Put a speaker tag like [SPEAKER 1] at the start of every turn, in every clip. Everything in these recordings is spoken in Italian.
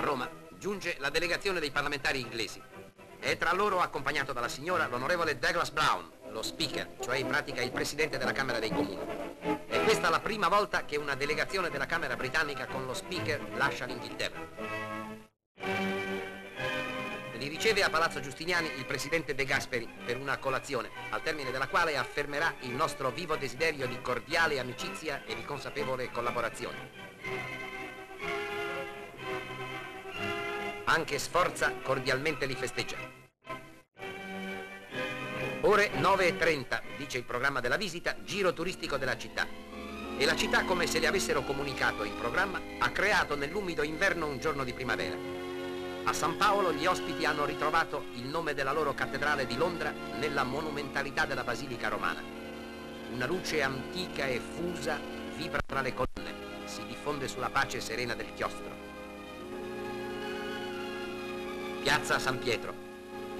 [SPEAKER 1] Roma, giunge la delegazione dei parlamentari inglesi. È tra loro accompagnato dalla signora l'onorevole Douglas Brown, lo speaker, cioè in pratica il presidente della Camera dei Comuni. È questa la prima volta che una delegazione della Camera britannica con lo speaker lascia l'Inghilterra. Li riceve a Palazzo Giustiniani il presidente De Gasperi per una colazione, al termine della quale affermerà il nostro vivo desiderio di cordiale amicizia e di consapevole collaborazione. Anche Sforza cordialmente li festeggia. Ore 9.30, dice il programma della visita, giro turistico della città. E la città, come se le avessero comunicato il programma, ha creato nell'umido inverno un giorno di primavera. A San Paolo gli ospiti hanno ritrovato il nome della loro cattedrale di Londra nella monumentalità della Basilica Romana. Una luce antica e fusa vibra tra le colonne, si diffonde sulla pace serena del chiostro. Piazza San Pietro.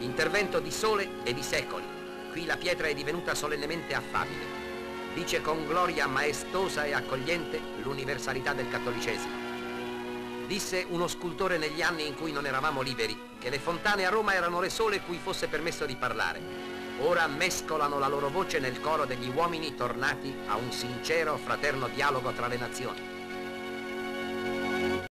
[SPEAKER 1] Intervento di sole e di secoli. Qui la pietra è divenuta solennemente affabile. Dice con gloria maestosa e accogliente l'universalità del cattolicesimo. Disse uno scultore negli anni in cui non eravamo liberi che le fontane a Roma erano le sole cui fosse permesso di parlare. Ora mescolano la loro voce nel coro degli uomini tornati a un sincero, fraterno dialogo tra le nazioni.